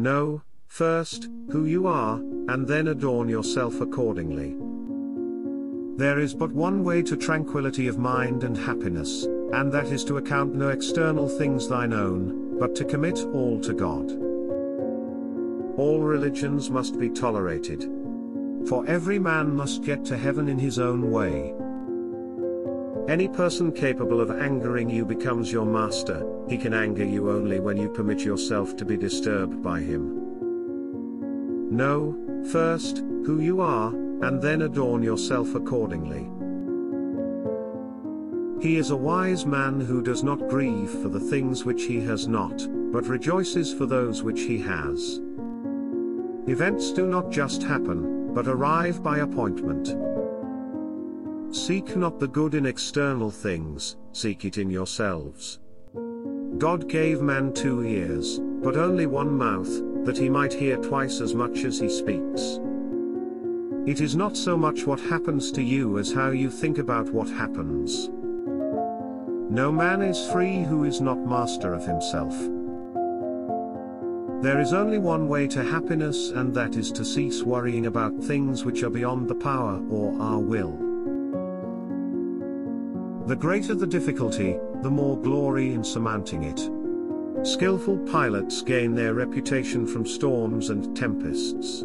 Know, first, who you are, and then adorn yourself accordingly. There is but one way to tranquility of mind and happiness, and that is to account no external things thine own, but to commit all to God. All religions must be tolerated. For every man must get to heaven in his own way. Any person capable of angering you becomes your master, he can anger you only when you permit yourself to be disturbed by him. Know, first, who you are, and then adorn yourself accordingly. He is a wise man who does not grieve for the things which he has not, but rejoices for those which he has. Events do not just happen, but arrive by appointment. Seek not the good in external things, seek it in yourselves. God gave man two ears, but only one mouth, that he might hear twice as much as he speaks. It is not so much what happens to you as how you think about what happens. No man is free who is not master of himself. There is only one way to happiness and that is to cease worrying about things which are beyond the power or our will. The greater the difficulty, the more glory in surmounting it. Skillful pilots gain their reputation from storms and tempests.